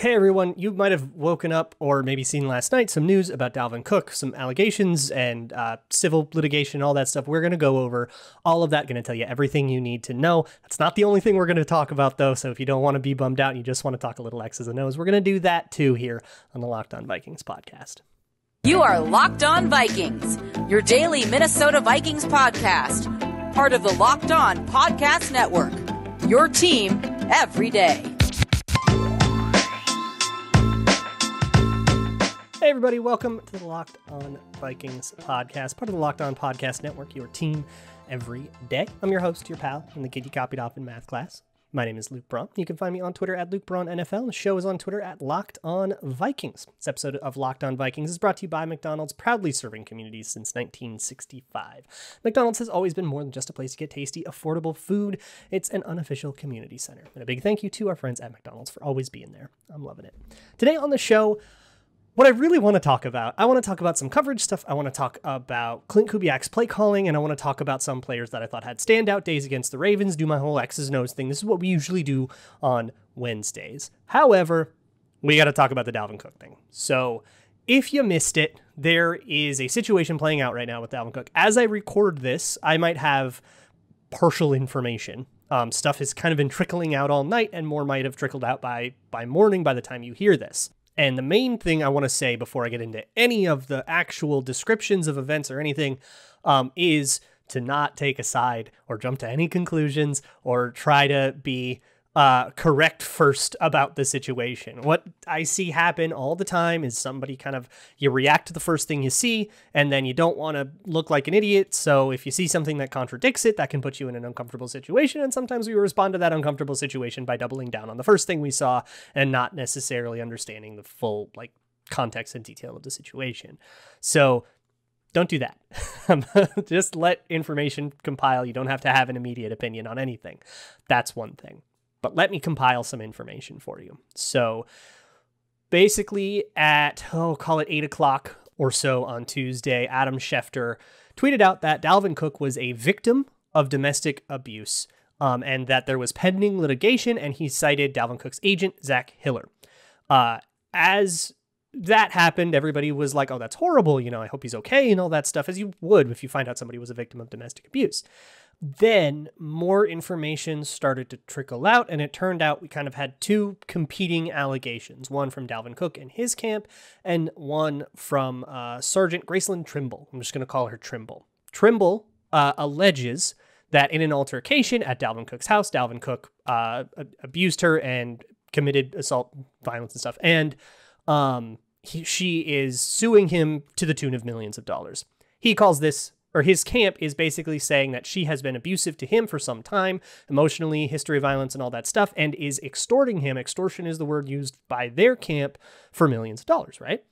Hey everyone, you might have woken up or maybe seen last night some news about Dalvin Cook, some allegations and uh, civil litigation, all that stuff. We're going to go over all of that, going to tell you everything you need to know. That's not the only thing we're going to talk about, though. So if you don't want to be bummed out and you just want to talk a little X's and O's, we're going to do that too here on the Locked On Vikings podcast. You are Locked On Vikings, your daily Minnesota Vikings podcast, part of the Locked On Podcast Network. Your team every day. Hey, everybody, welcome to the Locked On Vikings podcast, part of the Locked On Podcast Network, your team every day. I'm your host, your pal, and the kid you copied off in math class. My name is Luke Braun. You can find me on Twitter at Luke Braun NFL. The show is on Twitter at Locked On Vikings. This episode of Locked On Vikings is brought to you by McDonald's, proudly serving communities since 1965. McDonald's has always been more than just a place to get tasty, affordable food. It's an unofficial community center. And a big thank you to our friends at McDonald's for always being there. I'm loving it. Today on the show, what I really want to talk about, I want to talk about some coverage stuff. I want to talk about Klint Kubiak's play calling, and I want to talk about some players that I thought had standout days against the Ravens. Do my whole X's and O's thing. This is what we usually do on Wednesdays. However, we got to talk about the Dalvin Cook thing. So, if you missed it, there is a situation playing out right now with Dalvin Cook. As I record this, I might have partial information. Um, stuff has kind of been trickling out all night, and more might have trickled out by by morning by the time you hear this. And the main thing I want to say before I get into any of the actual descriptions of events or anything um, is to not take a side or jump to any conclusions or try to be uh, correct first about the situation. What I see happen all the time is somebody kind of you react to the first thing you see, and then you don't want to look like an idiot. So if you see something that contradicts it, that can put you in an uncomfortable situation. And sometimes we respond to that uncomfortable situation by doubling down on the first thing we saw and not necessarily understanding the full like context and detail of the situation. So don't do that. Just let information compile. You don't have to have an immediate opinion on anything. That's one thing but let me compile some information for you. So basically, at, oh, call it eight o'clock or so on Tuesday, Adam Schefter tweeted out that Dalvin Cook was a victim of domestic abuse um, and that there was pending litigation, and he cited Dalvin Cook's agent, Zach Hiller. Uh, as that happened, everybody was like, oh, that's horrible. You know, I hope he's okay and all that stuff, as you would if you find out somebody was a victim of domestic abuse. Then more information started to trickle out, and it turned out we kind of had two competing allegations one from Dalvin Cook and his camp, and one from uh, Sergeant Gracelynn Trimble. I'm just going to call her Trimble. Trimble uh, alleges that in an altercation at Dalvin Cook's house, Dalvin Cook uh, abused her and committed assault, violence, and stuff. And um, he, she is suing him to the tune of millions of dollars. He calls this or his camp is basically saying that she has been abusive to him for some time, emotionally, history of violence, and all that stuff, and is extorting him. Extortion is the word used by their camp for millions of dollars, right?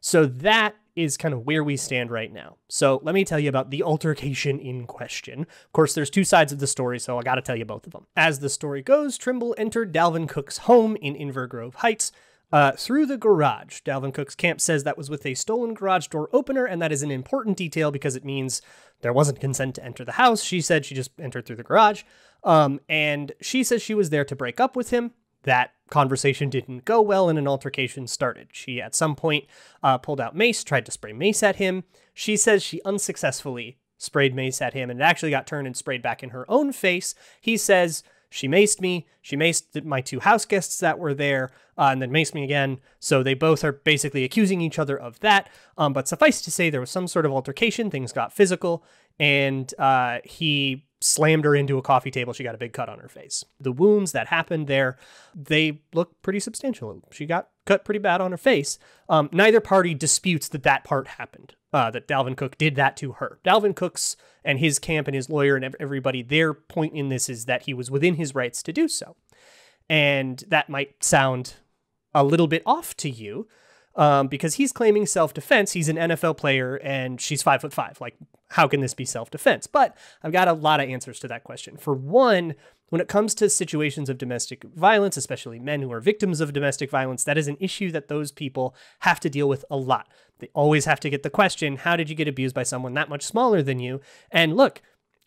So that is kind of where we stand right now. So let me tell you about the altercation in question. Of course, there's two sides of the story, so I got to tell you both of them. As the story goes, Trimble entered Dalvin Cook's home in Inver Grove Heights uh, through the garage. Dalvin Cook's camp says that was with a stolen garage door opener, and that is an important detail because it means there wasn't consent to enter the house. She said she just entered through the garage. Um, and she says she was there to break up with him. That conversation didn't go well, and an altercation started. She, at some point, uh, pulled out mace, tried to spray mace at him. She says she unsuccessfully sprayed mace at him, and it actually got turned and sprayed back in her own face. He says she maced me. She maced my two house guests that were there, uh, and then maced me again. So they both are basically accusing each other of that. Um, but suffice to say, there was some sort of altercation. Things got physical, and uh, he slammed her into a coffee table. She got a big cut on her face. The wounds that happened there, they look pretty substantial. She got cut pretty bad on her face. Um, neither party disputes that that part happened uh, that Dalvin Cook did that to her. Dalvin Cook's and his camp and his lawyer and everybody, their point in this is that he was within his rights to do so. And that might sound a little bit off to you um, because he's claiming self defense. He's an NFL player and she's five foot five. Like, how can this be self defense? But I've got a lot of answers to that question. For one, when it comes to situations of domestic violence, especially men who are victims of domestic violence, that is an issue that those people have to deal with a lot. They always have to get the question, how did you get abused by someone that much smaller than you? And look,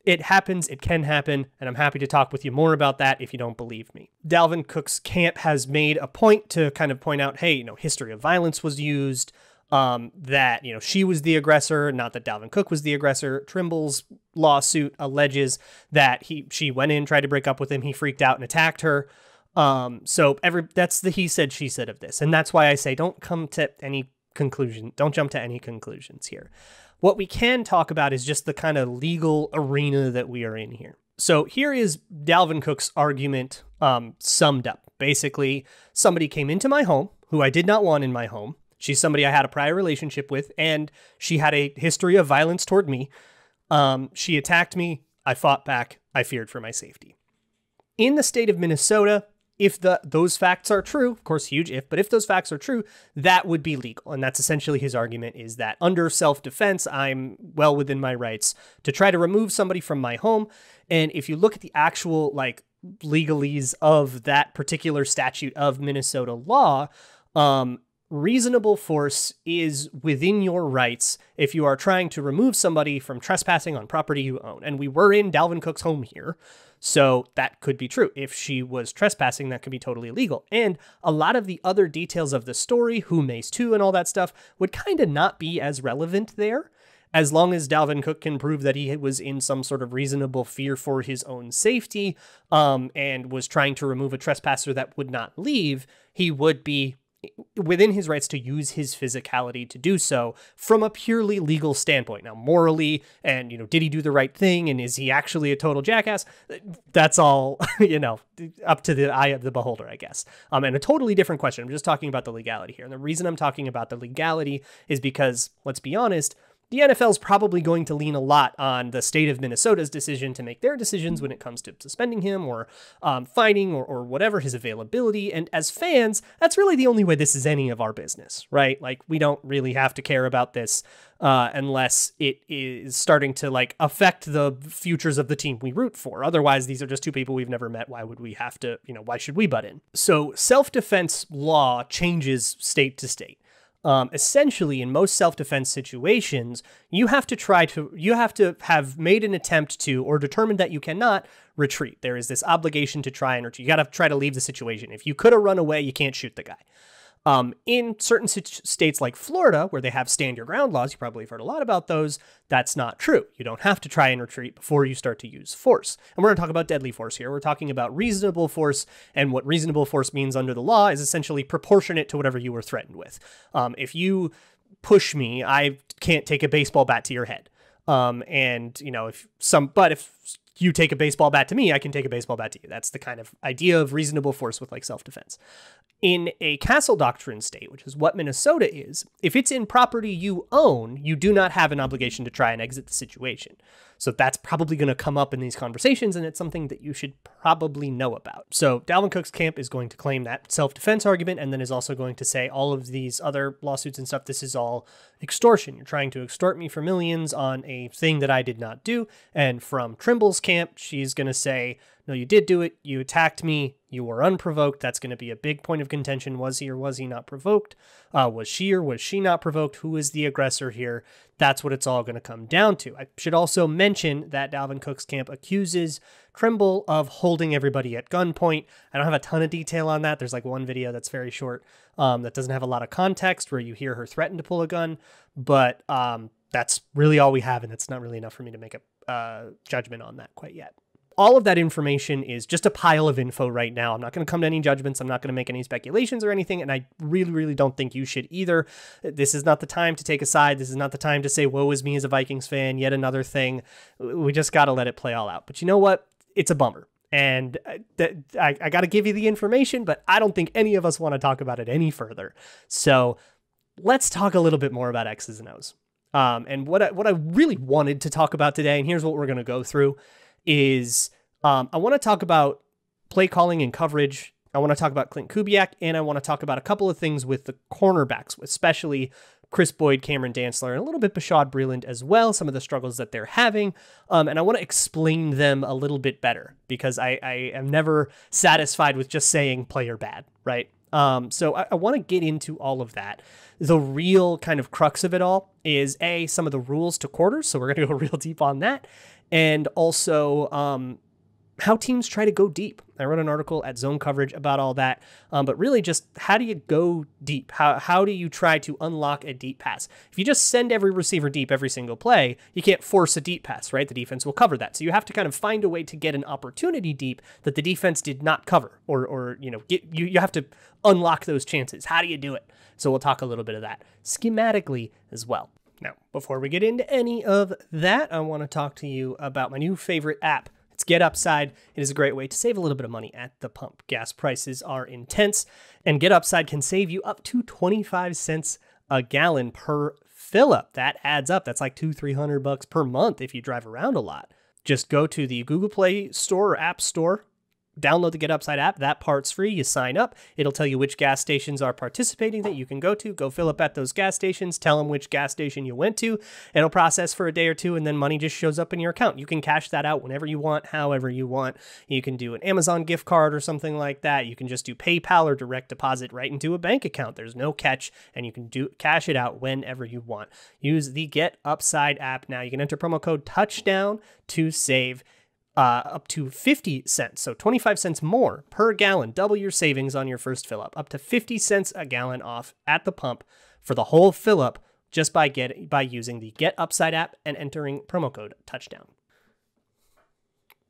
It happens, it can happen, and I'm happy to talk with you more about that if you don't believe me. Dalvin Cook's camp has made a point to kind of point out hey, you know, history of violence was used. Um, that you know she was the aggressor, not that Dalvin Cook was the aggressor. Trimble's lawsuit alleges that he she went in, tried to break up with him, he freaked out and attacked her. Um, so every that's the he said she said of this, and that's why I say don't come to any conclusion. Don't jump to any conclusions here. What we can talk about is just the kind of legal arena that we are in here. So here is Dalvin Cook's argument um, summed up. Basically, somebody came into my home who I did not want in my home. She's somebody I had a prior relationship with, and she had a history of violence toward me. Um, she attacked me. I fought back. I feared for my safety. In the state of Minnesota, if the those facts are true, of course, huge if, but if those facts are true, that would be legal. And that's essentially his argument is that under self-defense, I'm well within my rights to try to remove somebody from my home. And if you look at the actual like legalese of that particular statute of Minnesota law, um, reasonable force is within your rights if you are trying to remove somebody from trespassing on property you own. And we were in Dalvin Cook's home here. So that could be true. If she was trespassing, that could be totally illegal. And a lot of the other details of the story, who Mace 2 and all that stuff, would kind of not be as relevant there. As long as Dalvin Cook can prove that he was in some sort of reasonable fear for his own safety um, and was trying to remove a trespasser that would not leave, he would be within his rights to use his physicality to do so from a purely legal standpoint. Now, morally, and you know, did he do the right thing, and is he actually a total jackass? That's all you know, up to the eye of the beholder, I guess. Um, and a totally different question. I'm just talking about the legality here, and the reason I'm talking about the legality is because, let's be honest, the NFL is probably going to lean a lot on the state of Minnesota's decision to make their decisions when it comes to suspending him or um, or, or whatever his availability. And as fans, that's really the only way this is any of our business, right? Like, we don't really have to care about this uh, unless it is starting to like affect the futures of the team we root for. Otherwise, these are just two people we've never met. Why would we have to, you know, why should we butt in? So self defense law changes state to state um, essentially in most self-defense situations you have to try to you have to have made an attempt to or determined that you cannot retreat. There is this obligation to try and retreat. You got to try to leave the situation. If you could have run away you can't shoot the guy um, in certain states like Florida, where they have stand your ground laws, you probably have heard a lot about those. That's not true. You don't have to try and retreat before you start to use force. And we're going to talk about deadly force here. We're talking about reasonable force, and what reasonable force means under the law is essentially proportionate to whatever you were threatened with. Um, if you push me, I can't take a baseball bat to your head. Um, and you know, if some, but if you take a baseball bat to me, I can take a baseball bat to you. That's the kind of idea of reasonable force with like self defense. In a castle doctrine state, which is what Minnesota is, if it's in property you own, you do not have an obligation to try and exit the situation. So that's probably going to come up in these conversations, and it's something that you should probably know about. So Dalvin Cook's camp is going to claim that self defense argument, and then is also going to say all of these other lawsuits and stuff, this is all extortion. You're trying to extort me for millions on a thing that I did not do. And from Trimble's camp, she's going to say, no, you did do it. You attacked me. You were unprovoked. That's going to be a big point of contention. Was he or was he not provoked? Uh, was she or was she not provoked? Who is the aggressor here? That's what it's all going to come down to. I should also mention that Dalvin Cook's camp accuses Trimble of holding everybody at gunpoint. I don't have a ton of detail on that. There's like one video that's very short um, that doesn't have a lot of context where you hear her threaten to pull a gun, but um, that's really all we have, and it's not really enough for me to make a uh, judgment on that quite yet all of that information is just a pile of info right now. I'm not going to come to any judgments. I'm not going to make any speculations or anything. And I really, really don't think you should either. This is not the time to take a side. This is not the time to say, woe is me as a Vikings fan, yet another thing. We just got to let it play all out. But you know what? It's a bummer. And uh, I, I got to give you the information, but I don't think any of us want to talk about it any further. So let's talk a little bit more about X's and O's. Um, and what I, what I really wanted to talk about today, and here's what we're going to go through is um, I want to talk about play calling and coverage. I want to talk about Klint Kubiak, and I want to talk about a couple of things with the cornerbacks, especially Kris Boyd, Cameron Dantzler, and a little bit Bashaud Breeland as well, some of the struggles that they're having. Um, and I want to explain them a little bit better because I, I am never satisfied with just saying player bad, right? Um, so I, I want to get into all of that. The real kind of crux of it all is A, some of the rules to quarters. So we're going to go real deep on that and also um, how teams try to go deep. I wrote an article at Zone Coverage about all that, um, but really just how do you go deep? How, how do you try to unlock a deep pass? If you just send every receiver deep every single play, you can't force a deep pass, right? The defense will cover that. So you have to kind of find a way to get an opportunity deep that the defense did not cover, or, or you know, get, you, you have to unlock those chances. How do you do it? So we'll talk a little bit of that schematically as well. Now, before we get into any of that, I want to talk to you about my new favorite app it's Get Upside. It is a great way to save a little bit of money at the pump. Gas prices are intense, and Get Upside can save you up to 25 cents a gallon per fill up. That adds up. That's like two, 300 bucks per month if you drive around a lot. Just go to the Google Play Store or App Store download the Get Upside app. That part's free. You sign up. It'll tell you which gas stations are participating that you can go to. Go fill up at those gas stations. Tell them which gas station you went to. It'll process for a day or two, and then money just shows up in your account. You can cash that out whenever you want, however you want. You can do an Amazon gift card or something like that. You can just do PayPal or direct deposit right into a bank account. There's no catch, and you can do cash it out whenever you want. Use the Get Upside app now. You can enter promo code touchdown to save uh, up to 50 cents, so 25 cents more per gallon. Double your savings on your first fill up, up to 50 cents a gallon off at the pump for the whole fill up just by get by using the Get Upside app and entering promo code touchdown.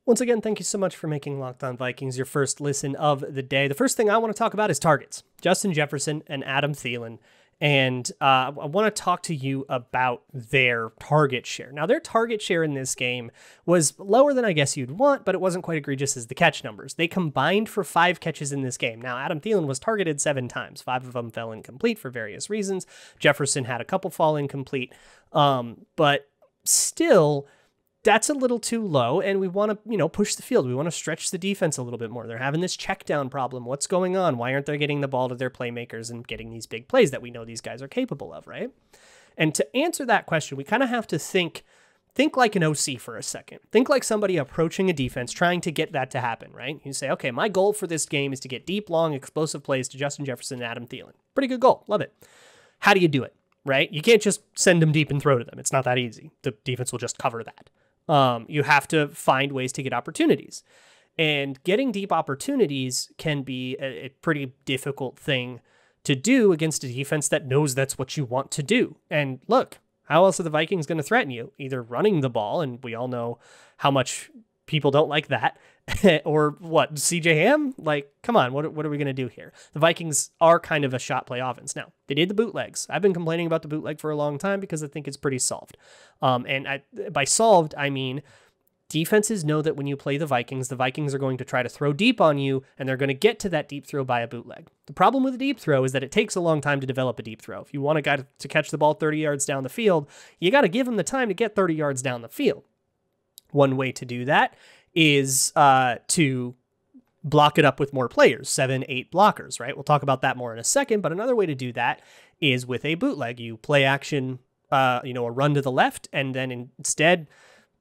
Once again, thank you so much for making Locked On Vikings your first listen of the day. The first thing I want to talk about is targets. Justin Jefferson and Adam Thielen and uh, I want to talk to you about their target share. Now, their target share in this game was lower than I guess you'd want, but it wasn't quite egregious as the catch numbers. They combined for five catches in this game. Now, Adam Thielen was targeted seven times. Five of them fell incomplete for various reasons. Jefferson had a couple fall incomplete, um, but still that's a little too low and we want to you know push the field. We want to stretch the defense a little bit more. They're having this check down problem. What's going on? Why aren't they getting the ball to their playmakers and getting these big plays that we know these guys are capable of right? And to answer that question we kind of have to think think like an OC for a second. Think like somebody approaching a defense trying to get that to happen right? You say okay my goal for this game is to get deep long explosive plays to Justin Jefferson and Adam Thielen. Pretty good goal. Love it. How do you do it right? You can't just send them deep and throw to them. It's not that easy. The defense will just cover that um, you have to find ways to get opportunities. And getting deep opportunities can be a, a pretty difficult thing to do against a defense that knows that's what you want to do. And look, how else are the Vikings going to threaten you? Either running the ball, and we all know how much people don't like that, or what CJ Ham? Like, come on, what what are we gonna do here? The Vikings are kind of a shot play offense now. They did the bootlegs. I've been complaining about the bootleg for a long time because I think it's pretty solved. Um, and I, by solved, I mean defenses know that when you play the Vikings, the Vikings are going to try to throw deep on you, and they're going to get to that deep throw by a bootleg. The problem with a deep throw is that it takes a long time to develop a deep throw. If you want a guy to catch the ball 30 yards down the field, you got to give him the time to get 30 yards down the field. One way to do that is uh, to block it up with more players, seven, eight blockers, right? We'll talk about that more in a second. But another way to do that is with a bootleg. You play action, uh, you know, a run to the left, and then instead,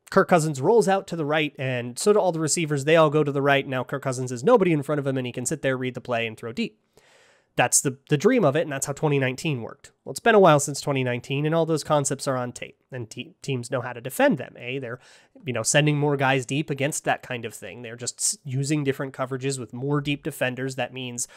Kirk Cousins rolls out to the right, and so do all the receivers. They all go to the right. Now Kirk Cousins is nobody in front of him, and he can sit there, read the play, and throw deep that's the, the dream of it, and that's how 2019 worked. Well, it's been a while since 2019, and all those concepts are on tape, and te- teams know how to defend them. A, they're you know sending more guys deep against that kind of thing. They're just using different coverages with more deep defenders. That means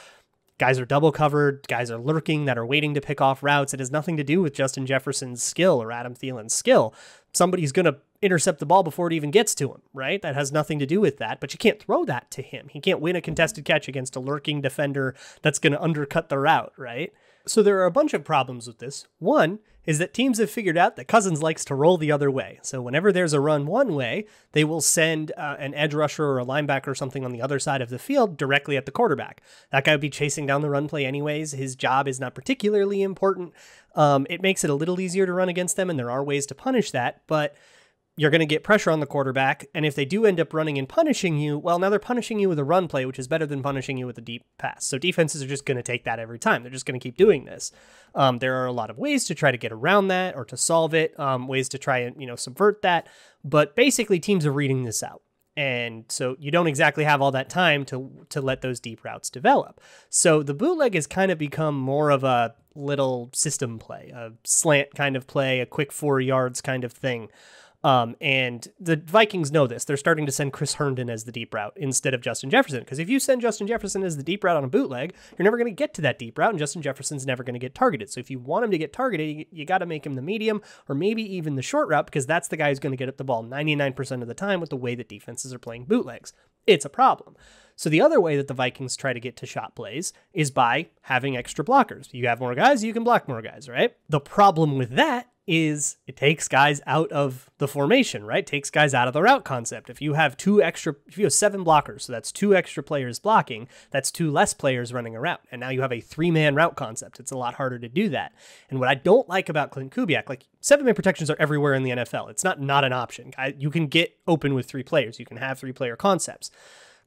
guys are double covered, guys are lurking that are waiting to pick off routes. It has nothing to do with Justin Jefferson's skill or Adam Thielen's skill. Somebody's going to intercept the ball before it even gets to him, right? That has nothing to do with that, but you can't throw that to him. He can't win a contested catch against a lurking defender that's going to undercut the route, right? So there are a bunch of problems with this. One is that teams have figured out that Cousins likes to roll the other way. So whenever there's a run one way, they will send uh, an edge rusher or a linebacker or something on the other side of the field directly at the quarterback. That guy would be chasing down the run play anyways. His job is not particularly important. Um, it makes it a little easier to run against them, and there are ways to punish that, but you're going to get pressure on the quarterback. And if they do end up running and punishing you, well, now they're punishing you with a run play, which is better than punishing you with a deep pass. So defenses are just going to take that every time. They're just going to keep doing this. Um, there are a lot of ways to try to get around that or to solve it, um, ways to try and, you know, subvert that. But basically, teams are reading this out. And so you don't exactly have all that time to to let those deep routes develop. So the bootleg has kind of become more of a little system play, a slant kind of play, a quick four yards kind of thing. Um, and the Vikings know this. They're starting to send Chris Herndon as the deep route instead of Justin Jefferson. Because if you send Justin Jefferson as the deep route on a bootleg, you're never going to get to that deep route, and Justin Jefferson's never going to get targeted. So if you want him to get targeted, you, you got to make him the medium or maybe even the short route because that's the guy who's going to get at the ball 99% of the time with the way that defenses are playing bootlegs. It's a problem. So the other way that the Vikings try to get to shot plays is by having extra blockers. You have more guys, you can block more guys, right? The problem with that is it takes guys out of the formation, right? takes guys out of the route concept. If you have two extra, if you have seven blockers, so that's two extra players blocking, that's two less players running a route. And now you have a three man route concept. It's a lot harder to do that. And what I don't like about Klint Kubiak, like seven man protections are everywhere in the NFL. It's not not an option. You can get open with three players. You can have three player concepts.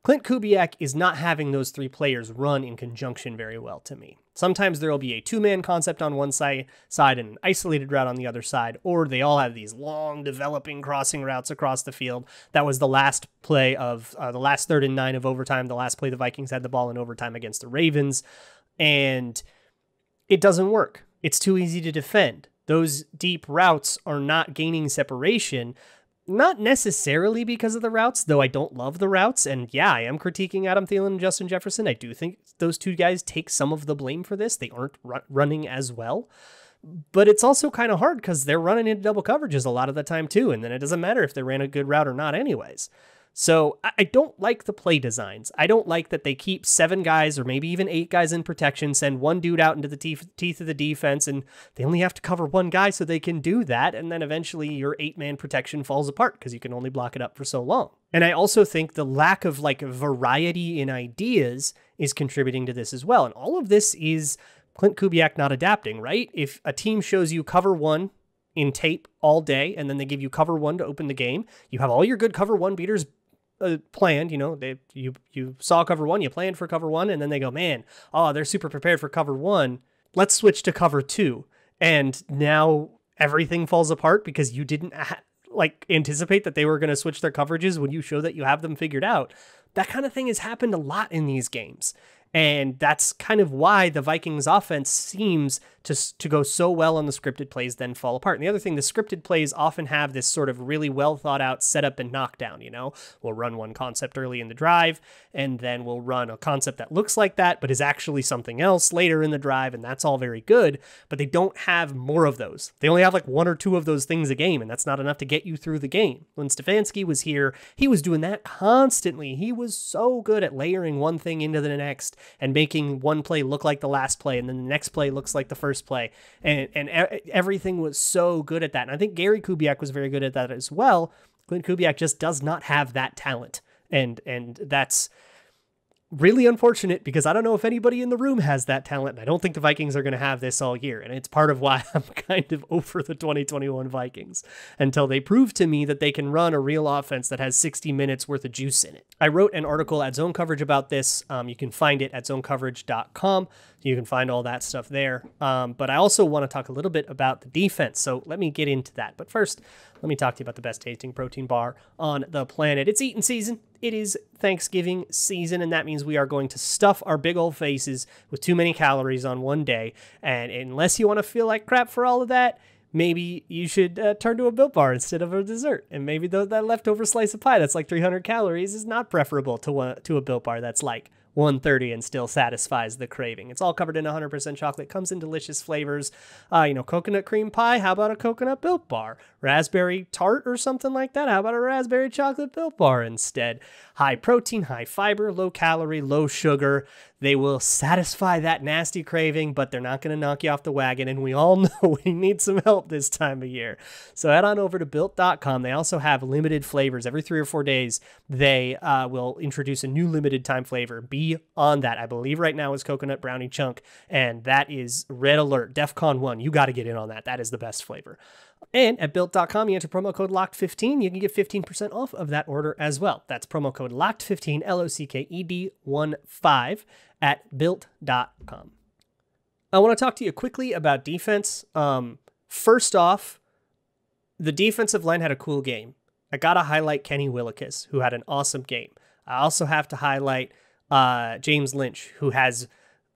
Klint Kubiak is not having those three players run in conjunction very well to me. Sometimes there will be a two man concept on one side, side and an isolated route on the other side, or they all have these long developing crossing routes across the field. That was the last play of uh, the last third and nine of overtime, the last play the Vikings had the ball in overtime against the Ravens. And it doesn't work. It's too easy to defend. Those deep routes are not gaining separation not necessarily because of the routes, though I don't love the routes. And yeah, I am critiquing Adam Thielen and Justin Jefferson. I do think those two guys take some of the blame for this. They aren't running as well. But it's also kind of hard because they're running into double coverages a lot of the time, too. And then it doesn't matter if they ran a good route or not, anyways. So I don't like the play designs. I don't like that they keep seven guys or maybe even eight guys in protection, send one dude out into the teeth, of the defense, and they only have to cover one guy so they can do that. And then eventually your eight man protection falls apart because you can only block it up for so long. And I also think the lack of like variety in ideas is contributing to this as well. And all of this is Klint Kubiak not adapting, right? If a team shows you cover one in tape all day and then they give you cover one to open the game, you have all your good cover one beaters uh, planned. You know, they you you saw cover one, you planned for cover one, and then they go, man, oh, they're super prepared for cover one. Let's switch to cover two, and now everything falls apart because you didn't ha- like anticipate that they were going to switch their coverages when you show that you have them figured out. That kind of thing has happened a lot in these games. And that's kind of why the Vikings offense seems to, to go so well on the scripted plays, then fall apart. And the other thing, the scripted plays often have this sort of really well thought out setup and knockdown. You know, we'll run one concept early in the drive, and then we'll run a concept that looks like that, but is actually something else later in the drive. And that's all very good, but they don't have more of those. They only have like one or two of those things a game, and that's not enough to get you through the game. When Stefanski was here, he was doing that constantly. He was so good at layering one thing into the next and making one play look like the last play, and then the next play looks like the first play, and and everything was so good at that. And I think Gary Kubiak was very good at that as well. Klint Kubiak just does not have that talent, and and that's really unfortunate because I don't know if anybody in the room has that talent. And I don't think the Vikings are going to have this all year. And it's part of why I'm kind of over the 2021 Vikings until they prove to me that they can run a real offense that has 60 minutes worth of juice in it. I wrote an article at Zone Coverage about this. Um, you can find it at zonecoverage.com. You can find all that stuff there. Um, but I also want to talk a little bit about the defense. So let me get into that. But first, let me talk to you about the best tasting protein bar on the planet. It's eating season. It is Thanksgiving season, and that means we are going to stuff our big old faces with too many calories on one day. And unless you want to feel like crap for all of that, maybe you should uh, turn to a built bar instead of a dessert. And maybe the, that leftover slice of pie that's like 300 calories is not preferable to, one, to a built bar that's like 130 and still satisfies the craving. It's all covered in 100% chocolate, comes in delicious flavors. Uh, you know, coconut cream pie, how about a coconut built bar? Raspberry tart or something like that, how about a raspberry chocolate built bar instead? High protein, high fiber, low calorie, low sugar. They will satisfy that nasty craving, but they're not going to knock you off the wagon. And we all know we need some help this time of year. So head on over to built.com. They also have limited flavors. Every three or four days, they uh, will introduce a new limited time flavor. Be on that. I believe right now is coconut brownie chunk, and that is red alert, DEFCON 1. You got to get in on that. That is the best flavor. And at built.com, you enter promo code LOCKED15. You can get 15% off of that order as well. That's promo code LOCKED15, L O C K E D 1 5 at built.com. I want to talk to you quickly about defense. Um, first off, the defensive line had a cool game. I got to highlight Kenny Willekes, who had an awesome game. I also have to highlight uh, James Lynch, who has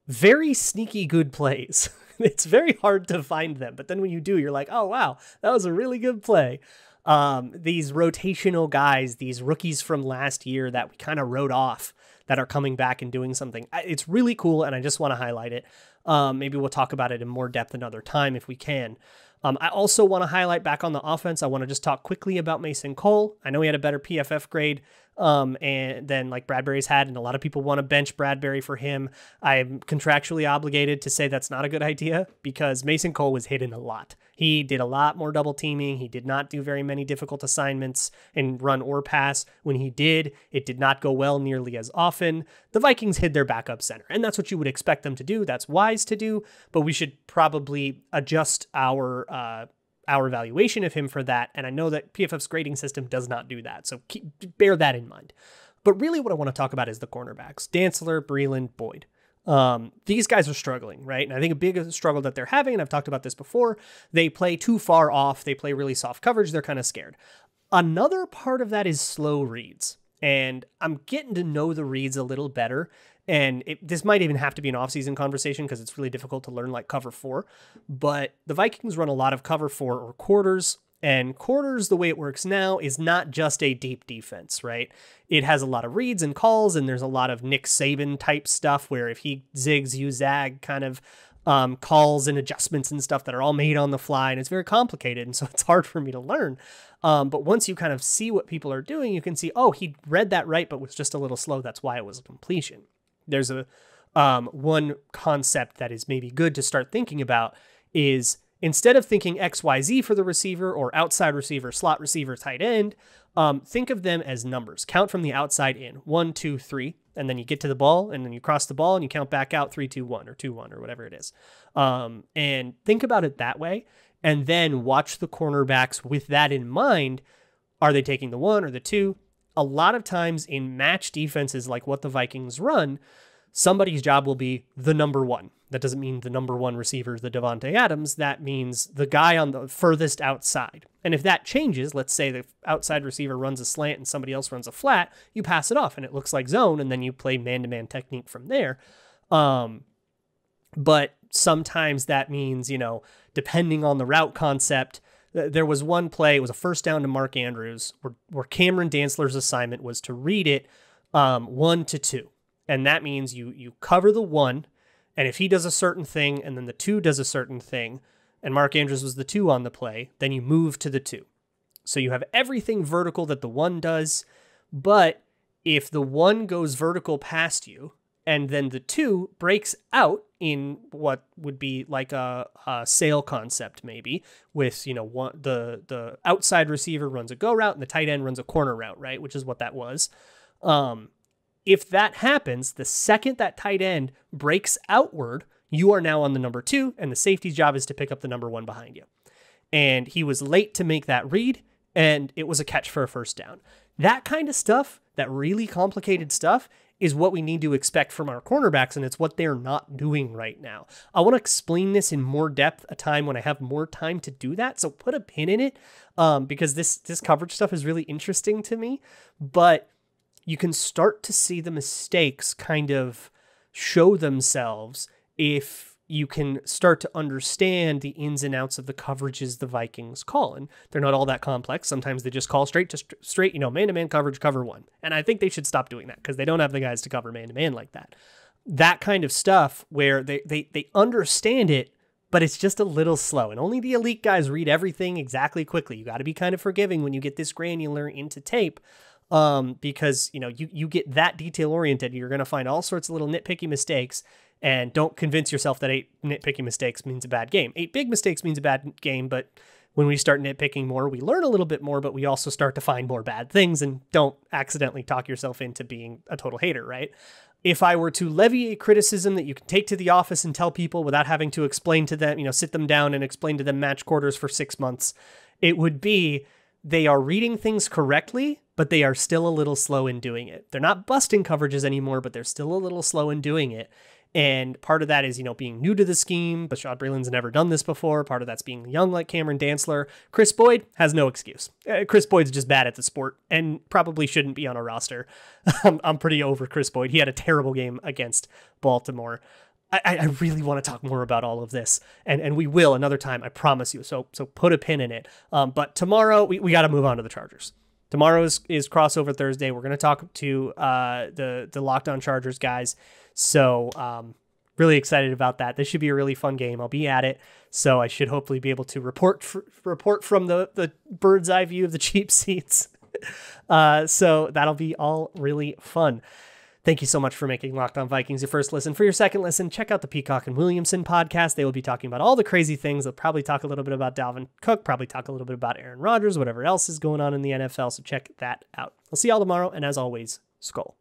very sneaky good plays. it's very hard to find them, but then when you do, you're like, oh wow, that was a really good play. Um, these rotational guys, these rookies from last year that we kind of wrote off that are coming back and doing something. It's really cool, and I just want to highlight it. Um, maybe we'll talk about it in more depth another time if we can. Um, I also want to highlight back on the offense. I want to just talk quickly about Mason Cole. I know he had a better PFF grade um, and then like Bradbury's had, and a lot of people want to bench Bradberry for him. I'm contractually obligated to say that's not a good idea because Mason Cole was hidden a lot. He did a lot more double teaming. He did not do very many difficult assignments and run or pass. When he did, it did not go well nearly as often. The Vikings hid their backup center, and that's what you would expect them to do. That's wise to do, but we should probably adjust our uh, our evaluation of him for that. And I know that PFF's grading system does not do that. So keep, bear that in mind. But really, what I want to talk about is the cornerbacks Dantzler, Breeland, Boyd. Um, these guys are struggling, right? And I think a big struggle that they're having, and I've talked about this before, they play too far off. They play really soft coverage. They're kind of scared. Another part of that is slow reads. And I'm getting to know the reads a little better and it, this might even have to be an offseason conversation because it's really difficult to learn like cover four. But the Vikings run a lot of cover four or quarters. And quarters, the way it works now, is not just a deep defense, right? It has a lot of reads and calls, and there's a lot of Nick Saban type stuff where if he zigs, you zag kind of um, calls and adjustments and stuff that are all made on the fly, and it's very complicated, and so it's hard for me to learn. Um, but once you kind of see what people are doing, you can see, oh, he read that right, but was just a little slow. That's why it was a completion there's a um, one concept that is maybe good to start thinking about is instead of thinking XYZ for the receiver or outside receiver, slot receiver, tight end, um, think of them as numbers. Count from the outside in one, two, three, and then you get to the ball and then you cross the ball and you count back out three, two, one, or two, one, or whatever it is. Um, and think about it that way. And then watch the cornerbacks with that in mind. Are they taking the one or the two? A lot of times in match defenses like what the Vikings run, somebody's job will be the number one. That doesn't mean the number one receiver is the Davante Adams. That means the guy on the furthest outside. And if that changes, let's say the outside receiver runs a slant and somebody else runs a flat, you pass it off and it looks like zone, and then you play man to man technique from there. Um, but sometimes that means, you know, depending on the route concept, there was one play, it was a first down to Mark Andrews, where, where Cameron Dantzler's assignment was to read it um, one to two. And that means you you cover the one, and if he does a certain thing and then the two does a certain thing, and Mark Andrews was the two on the play, then you move to the two. So you have everything vertical that the one does, but if the one goes vertical past you, and then the two breaks out in what would be like a, a sail concept maybe with you know one the the outside receiver runs a go route and the tight end runs a corner route right which is what that was. Um, if that happens the second that tight end breaks outward you are now on the number two and the safety's job is to pick up the number one behind you. And he was late to make that read and it was a catch for a first down. That kind of stuff that really complicated stuff is what we need to expect from our cornerbacks, and it's what they're not doing right now. I want to explain this in more depth a time when I have more time to do that. So put a pin in it, um, because this this coverage stuff is really interesting to me. But you can start to see the mistakes kind of show themselves if you can start to understand the ins and outs of the coverages the Vikings call. And they're not all that complex. Sometimes they just call straight to st- straight, you know, man to man coverage, cover one. And I think they should stop doing that because they don't have the guys to cover man to man like that. That kind of stuff where they, they, they understand it, but it's just a little slow. And only the elite guys read everything exactly quickly. You got to be kind of forgiving when you get this granular into tape. Um, because you know you you get that detail oriented, you're going to find all sorts of little nitpicky mistakes, and don't convince yourself that eight nitpicking mistakes means a bad game. Eight big mistakes means a bad game, but when we start nitpicking more, we learn a little bit more, but we also start to find more bad things and don't accidentally talk yourself into being a total hater, right? If I were to levy a criticism that you can take to the office and tell people without having to explain to them, you know, sit them down and explain to them match quarters for six months, it would be they are reading things correctly, but they are still a little slow in doing it. They're not busting coverages anymore, but they're still a little slow in doing it. And part of that is, you know, being new to the scheme. Bashaud Breeland's never done this before. Part of that's being young like Cameron Dantzler. Kris Boyd has no excuse. Uh, Kris Boyd's just bad at the sport and probably shouldn't be on a roster. I'm, I'm pretty over Kris Boyd. He had a terrible game against Baltimore. I, I really want to talk more about all of this, and and we will another time. I promise you. So so put a pin in it. Um, but tomorrow we, we got to move on to the Chargers. Tomorrow is, is crossover Thursday. We're going to talk to uh, the the Locked On Chargers guys. So um, really excited about that. This should be a really fun game. I'll be at it, so I should hopefully be able to report f- report from the the bird's eye view of the cheap seats. uh, so that'll be all really fun. Thank you so much for making Locked On Vikings your first listen. For your second listen, check out the Peacock and Williamson podcast. They will be talking about all the crazy things. They'll probably talk a little bit about Dalvin Cook, probably talk a little bit about Aaron Rodgers, whatever else is going on in the NFL. So check that out. I'll see y'all tomorrow. And as always, Skull.